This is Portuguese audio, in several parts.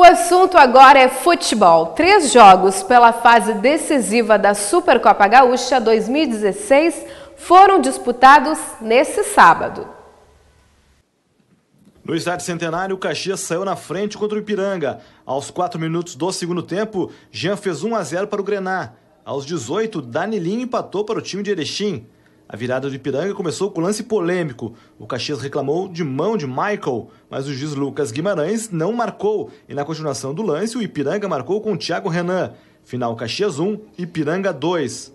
O assunto agora é futebol. Três jogos pela fase decisiva da Supercopa Gaúcha 2016 foram disputados nesse sábado. No estádio Centenário, o Caxias saiu na frente contra o Ipiranga. Aos 4 minutos do segundo tempo, Jean fez 1 a 0 para o Grená. Aos 18, Danilinho empatou para o time de Erechim. A virada do Ipiranga começou com lance polêmico. O Caxias reclamou de mão de Michael, mas o juiz Lucas Guimarães não marcou. E na continuação do lance, o Ipiranga marcou com o Thiago Renan. Final Caxias 1, Ipiranga 2.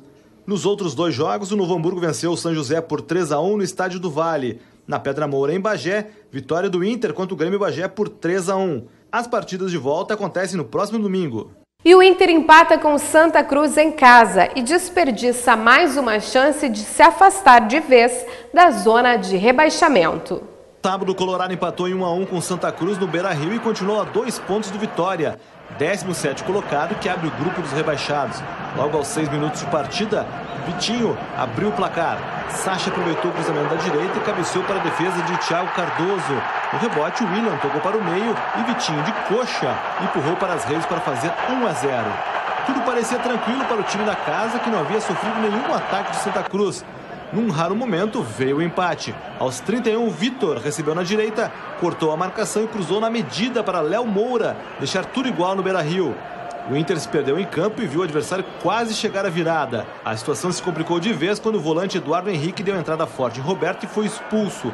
Nos outros dois jogos, o Novo Hamburgo venceu o São José por 3 a 1 no Estádio do Vale. Na Pedra Moura, em Bagé, vitória do Inter contra o Grêmio Bagé por 3 a 1. As partidas de volta acontecem no próximo domingo. E o Inter empata com Santa Cruz em casa e desperdiça mais uma chance de se afastar de vez da zona de rebaixamento. Sábado, o Colorado empatou em 1 a 1 com Santa Cruz no Beira-Rio e continuou a dois pontos do Vitória. 17 colocado que abre o grupo dos rebaixados. Logo aos 6 minutos de partida, Vitinho abriu o placar. Sacha aproveitou o cruzamento da direita e cabeceou para a defesa de Thiago Cardoso. No rebote, o William tocou para o meio e Vitinho, de coxa, empurrou para as redes para fazer 1 a 0. Tudo parecia tranquilo para o time da casa, que não havia sofrido nenhum ataque de Santa Cruz. Num raro momento, veio o empate. Aos 31, Vitor recebeu na direita, cortou a marcação e cruzou na medida para Léo Moura, deixar tudo igual no Beira-Rio. O Inter se perdeu em campo e viu o adversário quase chegar à virada. A situação se complicou de vez quando o volante Eduardo Henrique deu entrada forte em Roberto e foi expulso.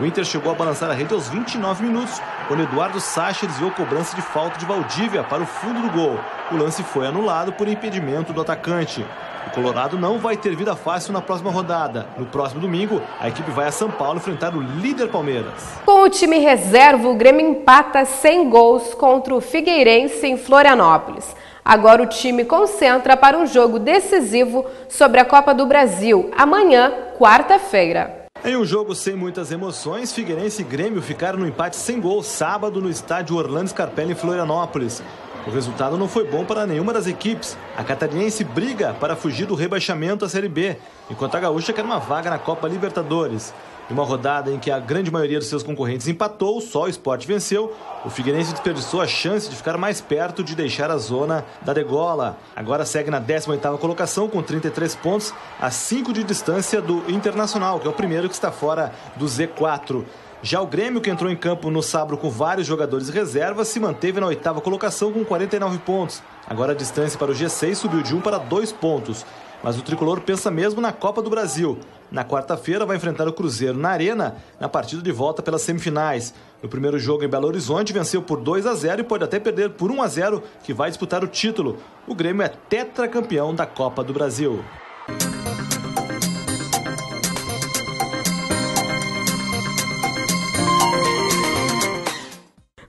O Inter chegou a balançar a rede aos 29 minutos, quando Eduardo Sacha desviou cobrança de falta de Valdívia para o fundo do gol. O lance foi anulado por impedimento do atacante. O Colorado não vai ter vida fácil na próxima rodada. No próximo domingo, a equipe vai a São Paulo enfrentar o líder Palmeiras. Com o time reserva, o Grêmio empata sem gols contra o Figueirense em Florianópolis. Agora o time concentra para um jogo decisivo sobre a Copa do Brasil, amanhã, quarta-feira. Em um jogo sem muitas emoções, Figueirense e Grêmio ficaram no empate sem gol sábado no estádio Orlando Scarpelli em Florianópolis. O resultado não foi bom para nenhuma das equipes. A catarinense briga para fugir do rebaixamento à Série B, enquanto a gaúcha quer uma vaga na Copa Libertadores. Em uma rodada em que a grande maioria dos seus concorrentes empatou, só o esporte venceu, o Figueirense desperdiçou a chance de ficar mais perto de deixar a zona da degola. Agora segue na 18ª colocação com 33 pontos, a 5 de distância do Internacional, que é o primeiro que está fora do Z4. Já o Grêmio, que entrou em campo no sábado com vários jogadores reservas, se manteve na oitava colocação com 49 pontos. Agora a distância para o G6 subiu de 1 para 2 pontos. Mas o tricolor pensa mesmo na Copa do Brasil. Na quarta-feira vai enfrentar o Cruzeiro na Arena, na partida de volta pelas semifinais. No primeiro jogo em Belo Horizonte, venceu por 2 a 0 e pode até perder por 1 a 0, que vai disputar o título. O Grêmio é tetracampeão da Copa do Brasil.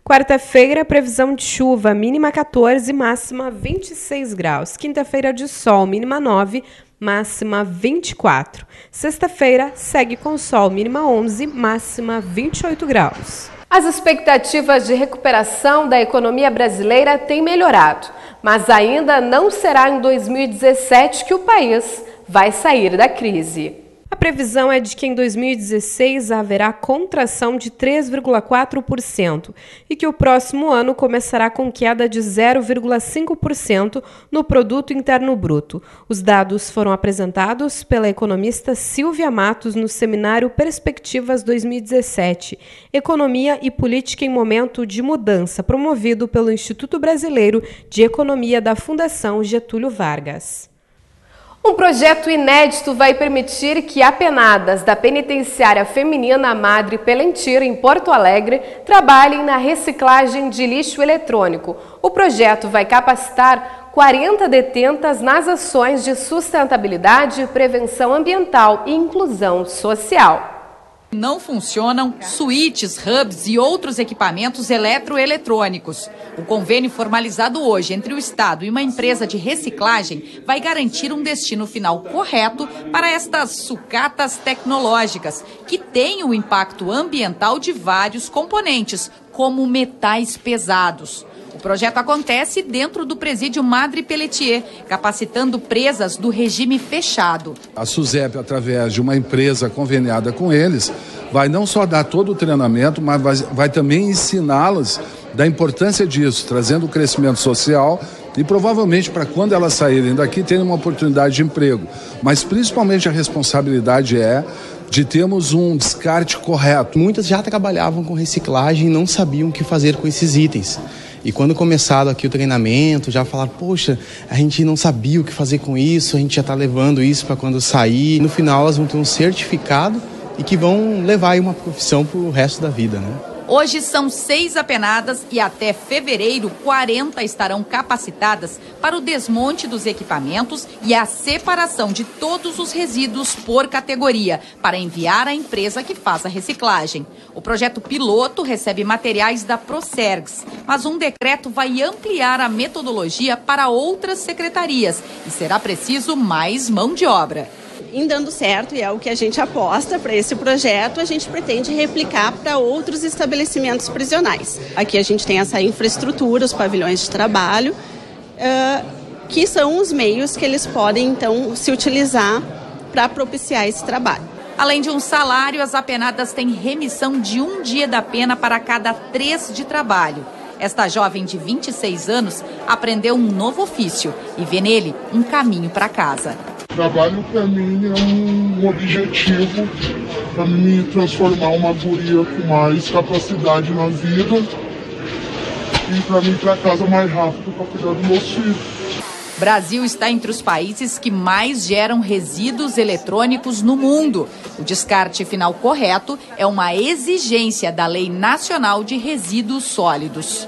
Quarta-feira, previsão de chuva, mínima 14, máxima 26 graus. Quinta-feira de sol, mínima 9, máxima 24. Sexta-feira, segue com sol, mínima 11, máxima 28 graus. As expectativas de recuperação da economia brasileira têm melhorado, mas ainda não será em 2017 que o país vai sair da crise. A previsão é de que em 2016 haverá contração de 3,4% e que o próximo ano começará com queda de 0,5% no produto interno bruto. Os dados foram apresentados pela economista Silvia Matos no seminário Perspectivas 2017: Economia e Política em Momento de Mudança, promovido pelo Instituto Brasileiro de Economia da Fundação Getúlio Vargas. Um projeto inédito vai permitir que apenadas da penitenciária feminina Madre Pelentira, em Porto Alegre, trabalhem na reciclagem de lixo eletrônico. O projeto vai capacitar 40 detentas nas ações de sustentabilidade, prevenção ambiental e inclusão social. Não funcionam suítes, hubs e outros equipamentos eletroeletrônicos. O convênio formalizado hoje entre o Estado e uma empresa de reciclagem vai garantir um destino final correto para estas sucatas tecnológicas, que têm o impacto ambiental de vários componentes, como metais pesados. O projeto acontece dentro do presídio Madre Pelletier, capacitando presas do regime fechado. A SUSEP, através de uma empresa conveniada com eles, vai não só dar todo o treinamento, mas vai, vai também ensiná-las da importância disso, trazendo o crescimento social e provavelmente para quando elas saírem daqui terem uma oportunidade de emprego. Mas principalmente a responsabilidade é de termos um descarte correto. Muitas já trabalhavam com reciclagem e não sabiam o que fazer com esses itens. E quando começaram aqui o treinamento, já falaram, poxa, a gente não sabia o que fazer com isso, a gente já está levando isso para quando sair. No final elas vão ter um certificado e que vão levar aí uma profissão para o resto da vida, né? Hoje são seis apenadas e até fevereiro, 40 estarão capacitadas para o desmonte dos equipamentos e a separação de todos os resíduos por categoria, para enviar à empresa que faz a reciclagem. O projeto piloto recebe materiais da Procergs, mas um decreto vai ampliar a metodologia para outras secretarias e será preciso mais mão de obra em dando certo, e é o que a gente aposta para esse projeto, a gente pretende replicar para outros estabelecimentos prisionais. Aqui a gente tem essa infraestrutura, os pavilhões de trabalho, uh, que são os meios que eles podem, então, se utilizar para propiciar esse trabalho. Além de um salário, as apenadas têm remissão de um dia da pena para cada três de trabalho. Esta jovem de 26 anos aprendeu um novo ofício e vê nele um caminho para casa. Trabalho para mim é um objetivo para me transformar uma guria com mais capacidade na vida e para mim ir para casa mais rápido para cuidar dos meus filhos. Brasil está entre os países que mais geram resíduos eletrônicos no mundo. O descarte final correto é uma exigência da Lei Nacional de Resíduos Sólidos.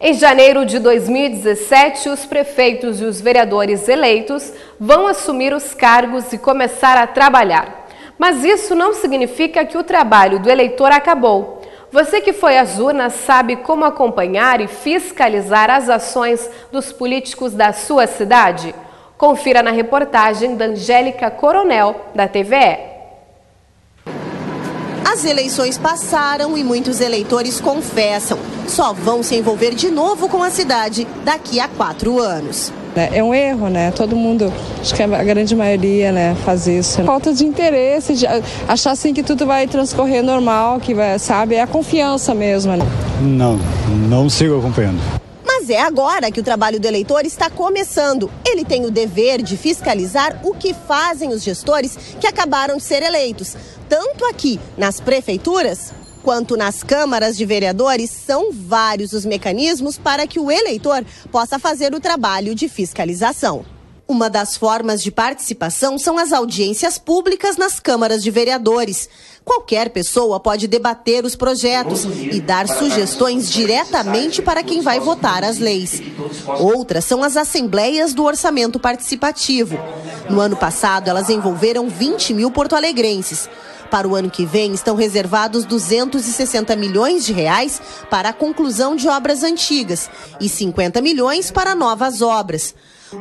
Em janeiro de 2017, os prefeitos e os vereadores eleitos vão assumir os cargos e começar a trabalhar. Mas isso não significa que o trabalho do eleitor acabou. Você que foi às urnas sabe como acompanhar e fiscalizar as ações dos políticos da sua cidade? Confira na reportagem da Angélica Coronel, da TVE. As eleições passaram e muitos eleitores confessam, só vão se envolver de novo com a cidade daqui a quatro anos. É um erro, né? Todo mundo, acho que a grande maioria, né, faz isso. Falta de interesse, de achar assim que tudo vai transcorrer normal, que vai, sabe? É a confiança mesmo. Né? Não, não sigo acompanhando. Mas é agora que o trabalho do eleitor está começando. Ele tem o dever de fiscalizar o que fazem os gestores que acabaram de ser eleitos. Tanto aqui nas prefeituras quanto nas câmaras de vereadores, são vários os mecanismos para que o eleitor possa fazer o trabalho de fiscalização. Uma das formas de participação são as audiências públicas nas câmaras de vereadores. Qualquer pessoa pode debater os projetos e dar sugestões diretamente para quem vai votar as leis. Outras são as assembleias do orçamento participativo. No ano passado, elas envolveram 20 mil porto-alegrenses. Para o ano que vem, estão reservados 260 milhões de reais para a conclusão de obras antigas e 50 milhões para novas obras.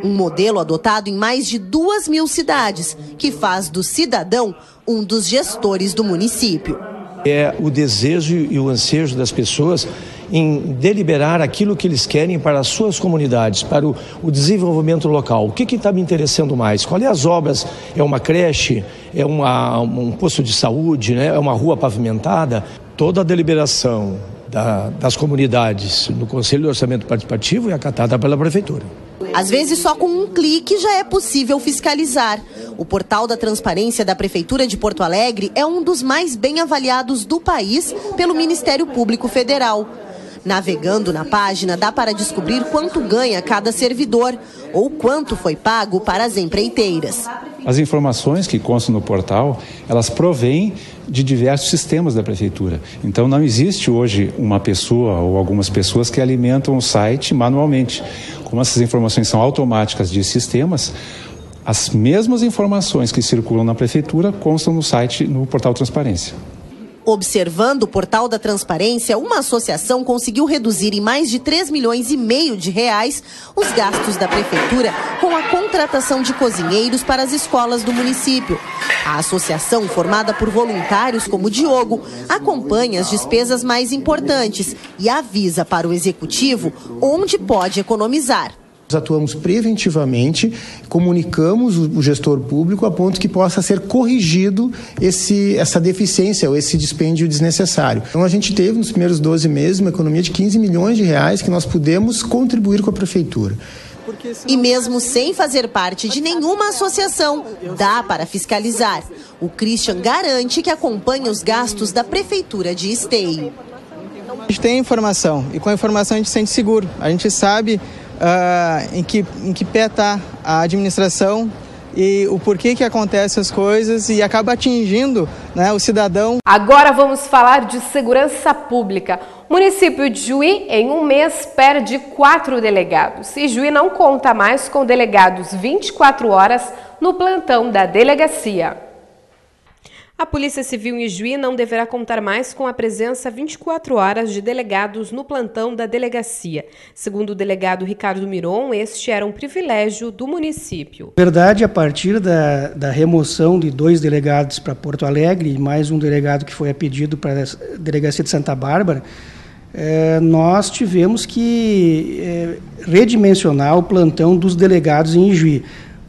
Um modelo adotado em mais de duas mil cidades, que faz do cidadão um dos gestores do município. É o desejo e o ansejo das pessoas em deliberar aquilo que eles querem para as suas comunidades, para o, o desenvolvimento local. O que está me interessando mais? Qual é as obras? É uma creche? É uma, um posto de saúde? Né? É uma rua pavimentada? Toda a deliberação da, das comunidades no Conselho de Orçamento Participativo é acatada pela Prefeitura. Às vezes, só com um clique já é possível fiscalizar. O portal da transparência da Prefeitura de Porto Alegre é um dos mais bem avaliados do país pelo Ministério Público Federal. Navegando na página, dá para descobrir quanto ganha cada servidor ou quanto foi pago para as empreiteiras. As informações que constam no portal, elas provêm de diversos sistemas da prefeitura. Então não existe hoje uma pessoa ou algumas pessoas que alimentam o site manualmente. Como essas informações são automáticas de sistemas, as mesmas informações que circulam na prefeitura constam no site, no portal Transparência. Observando o portal da transparência, uma associação conseguiu reduzir em mais de 3 milhões e meio de reais os gastos da prefeitura com a contratação de cozinheiros para as escolas do município. A associação, formada por voluntários como Diogo, acompanha as despesas mais importantes e avisa para o executivo onde pode economizar. Nós atuamos preventivamente, comunicamos o gestor público a ponto que possa ser corrigido esse, essa deficiência ou esse dispêndio desnecessário. Então a gente teve nos primeiros 12 meses uma economia de 15 milhões de reais que nós pudemos contribuir com a prefeitura. E mesmo sem fazer parte de nenhuma associação, dá para fiscalizar. O Christian garante que acompanha os gastos da prefeitura de Esteio. A gente tem informação e com a informação a gente se sente seguro. A gente sabe uh, em, que, em que pé está a administração e o porquê que acontecem as coisas e acaba atingindo né, o cidadão. Agora vamos falar de segurança pública. O município de Juí, em um mês, perde quatro delegados. E Juí não conta mais com delegados 24 horas no plantão da delegacia. A Polícia Civil em Juí não deverá contar mais com a presença 24 horas de delegados no plantão da delegacia. Segundo o delegado Ricardo Miron, este era um privilégio do município. Verdade, a partir da, da remoção de dois delegados para Porto Alegre e mais um delegado que foi a pedido para a delegacia de Santa Bárbara, é, nós tivemos que é, redimensionar o plantão dos delegados em Juí.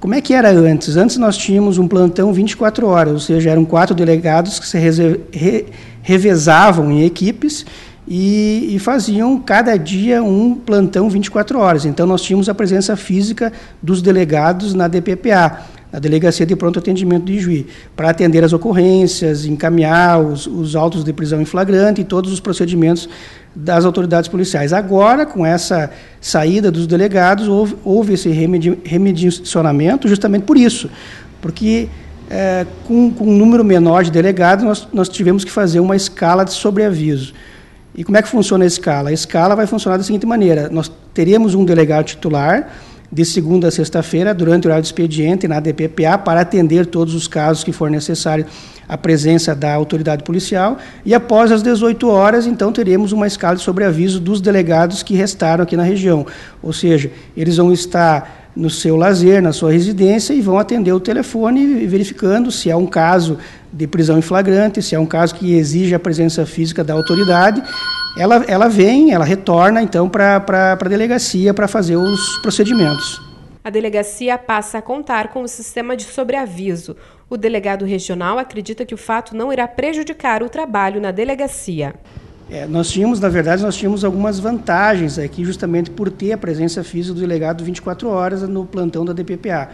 Como é que era antes? Antes nós tínhamos um plantão 24 horas, ou seja, eram quatro delegados que se re revezavam em equipes e, e, faziam cada dia um plantão 24 horas. Então nós tínhamos a presença física dos delegados na DPPA, na Delegacia de Pronto Atendimento de Juí, para atender as ocorrências, encaminhar os, os autos de prisão em flagrante e todos os procedimentos das autoridades policiais. Agora, com essa saída dos delegados, houve, houve esse remedi justamente por isso, porque é, com, com, um número menor de delegados, nós, nós tivemos que fazer uma escala de sobreaviso. E como é que funciona a escala? A escala vai funcionar da seguinte maneira: nós teríamos um delegado titular de segunda a sexta-feira, durante o horário de expediente, na DPPA, para atender todos os casos que for necessário a presença da autoridade policial e após as 18 horas, então teremos uma escala de sobreaviso dos delegados que restaram aqui na região. Ou seja, eles vão estar no seu lazer, na sua residência e vão atender o telefone verificando se é um caso de prisão em flagrante, se é um caso que exige a presença física da autoridade. Ela, ela vem, ela retorna então para a delegacia para fazer os procedimentos. A delegacia passa a contar com o sistema de sobreaviso. O delegado regional acredita que o fato não irá prejudicar o trabalho na delegacia. É, nós tínhamos, na verdade, nós tínhamos algumas vantagens aqui, justamente por ter a presença física do delegado 24 horas no plantão da DPPA.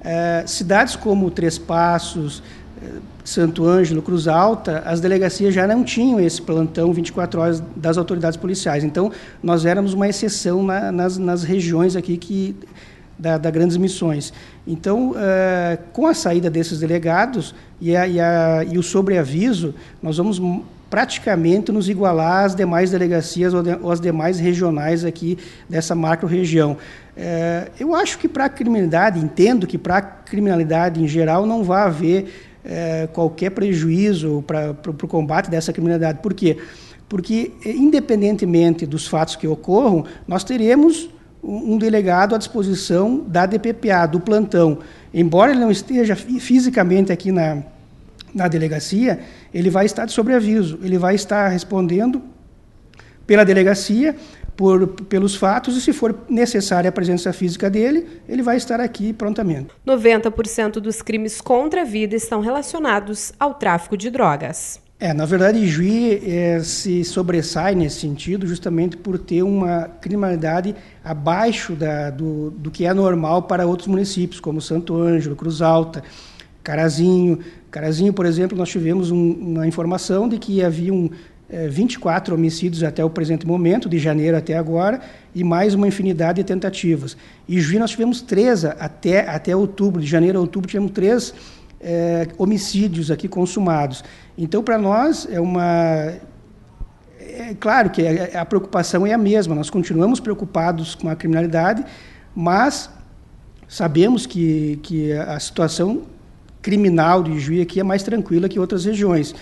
É, cidades como Três Passos, é, Santo Ângelo, Cruz Alta, as delegacias já não tinham esse plantão 24 horas das autoridades policiais. Então, nós éramos uma exceção na, nas, nas regiões aqui que da, da Grandes Missões. Então, uh, com a saída desses delegados e, a, e, a, e, o sobreaviso, nós vamos praticamente nos igualar às demais delegacias ou, de, ou às demais regionais aqui dessa macro-região. Uh, eu acho que para a criminalidade, entendo que para a criminalidade em geral não vai haver uh, qualquer prejuízo para o combate dessa criminalidade. Por quê? Porque, independentemente dos fatos que ocorram, nós teremos um delegado à disposição da DPPA, do plantão. Embora ele não esteja fisicamente aqui na, na delegacia, ele vai estar de sobreaviso, ele vai estar respondendo pela delegacia, por, pelos fatos, e se for necessária a presença física dele, ele vai estar aqui prontamente. 90% dos crimes contra a vida estão relacionados ao tráfico de drogas. É, na verdade, Juí é, se sobressai nesse sentido justamente por ter uma criminalidade abaixo da, do, do que é normal para outros municípios, como Santo Ângelo, Cruz Alta, Carazinho. Carazinho, por exemplo, nós tivemos um, uma informação de que haviam é, 24 homicídios até o presente momento, de janeiro até agora, e mais uma infinidade de tentativas. E Juí nós tivemos três até, até outubro, de janeiro a outubro, tivemos três é, homicídios aqui consumados. Então, para nós, é uma. É claro que a, a preocupação é a mesma, nós continuamos preocupados com a criminalidade, mas sabemos que, que a situação criminal de Juí aqui é mais tranquila que outras regiões.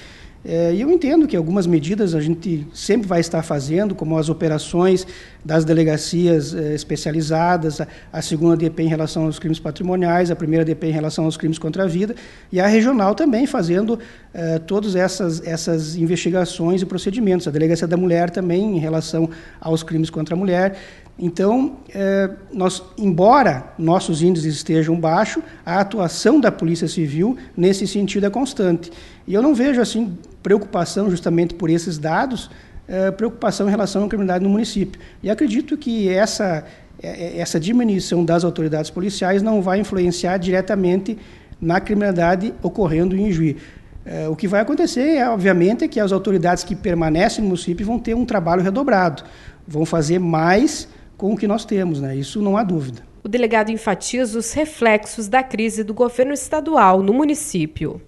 É, e eu entendo que algumas medidas a gente sempre vai estar fazendo, como as operações das delegacias é, especializadas, a, a, segunda DP em relação aos crimes patrimoniais, a primeira DP em relação aos crimes contra a vida, e a regional também fazendo é, todas essas, essas investigações e procedimentos. A Delegacia da Mulher também em relação aos crimes contra a mulher. Então, é, nós, embora nossos índices estejam baixos, a atuação da Polícia Civil nesse sentido é constante. E eu não vejo assim preocupação justamente por esses dados, é, preocupação em relação à criminalidade no município. E acredito que essa é, essa diminuição das autoridades policiais não vai influenciar diretamente na criminalidade ocorrendo em Juí. É, o que vai acontecer, é, obviamente, é que as autoridades que permanecem no município vão ter um trabalho redobrado, vão fazer mais com o que nós temos, né? Isso não há dúvida. O delegado enfatiza os reflexos da crise do governo estadual no município.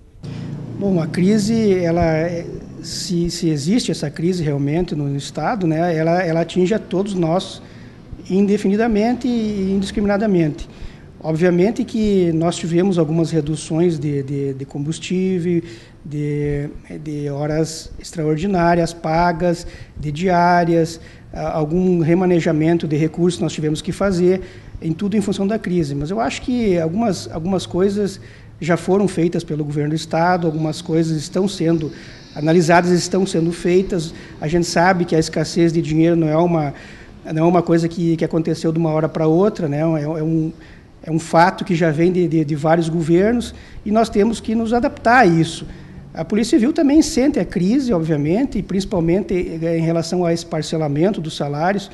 Bom, a crise, ela, se, se existe essa crise realmente no estado, né, ela, ela atinge a todos nós indefinidamente e indiscriminadamente. Obviamente que nós tivemos algumas reduções de, de, de combustível, de, de horas extraordinárias pagas, de diárias, algum remanejamento de recursos nós tivemos que fazer, em tudo em função da crise. Mas eu acho que algumas, algumas coisas já foram feitas pelo governo do Estado, algumas coisas estão sendo analisadas, estão sendo feitas. A gente sabe que a escassez de dinheiro não é uma, não é uma coisa que, que aconteceu de uma hora para outra, né? é, é um, é um fato que já vem de, de, de vários governos e nós temos que nos adaptar a isso. A Polícia Civil também sente a crise, obviamente, e principalmente eh, em relação a esse parcelamento dos salários,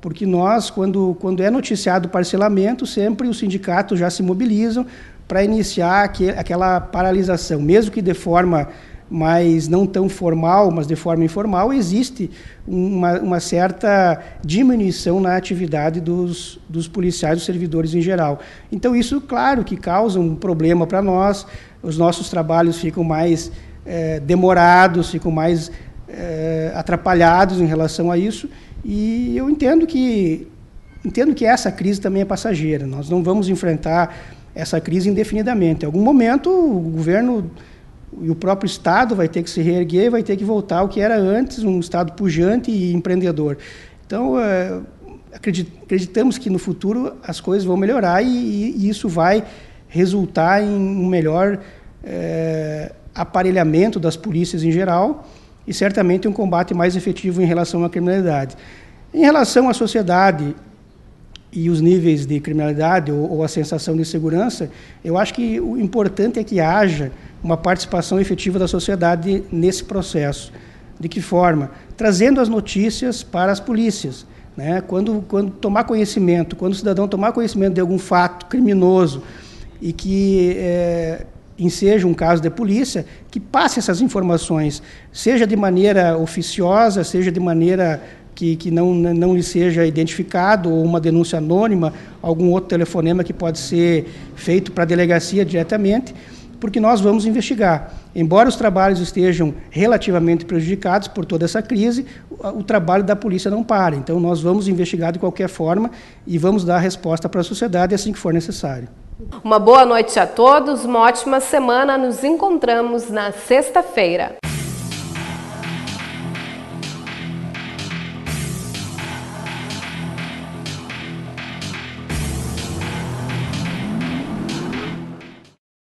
porque nós, quando, quando é noticiado o parcelamento, sempre os sindicatos já se mobilizam para iniciar aquela paralisação, mesmo que de forma mais não tão formal, mas de forma informal, existe uma, uma certa diminuição na atividade dos, dos policiais, dos servidores em geral. Então, isso, claro, que causa um problema para nós, os nossos trabalhos ficam mais é, demorados, ficam mais é, atrapalhados em relação a isso, e eu entendo que entendo que essa crise também é passageira. Nós não vamos enfrentar essa crise indefinidamente. Em algum momento, o governo e o próprio Estado vai ter que se reerguer, vai ter que voltar ao que era antes, um Estado pujante e empreendedor. Então, é, acreditamos que no futuro as coisas vão melhorar e, e isso vai resultar em um melhor é, aparelhamento das polícias em geral e certamente um combate mais efetivo em relação à criminalidade. Em relação à sociedade e os níveis de criminalidade ou, ou a sensação de segurança, eu acho que o importante é que haja uma participação efetiva da sociedade nesse processo. De que forma? Trazendo as notícias para as polícias. Né? Quando, quando tomar conhecimento, quando o cidadão tomar conhecimento de algum fato criminoso e que é, enseja um caso de polícia, que passe essas informações, seja de maneira oficiosa, seja de maneira que, que não, não lhe seja identificado, ou uma denúncia anônima, algum outro telefonema que pode ser feito para a delegacia diretamente, porque nós vamos investigar. Embora os trabalhos estejam relativamente prejudicados por toda essa crise, o, o trabalho da polícia não para. Então, nós vamos investigar de qualquer forma e vamos dar resposta para a sociedade assim que for necessário. Uma boa noite a todos, uma ótima semana. Nos encontramos na sexta-feira.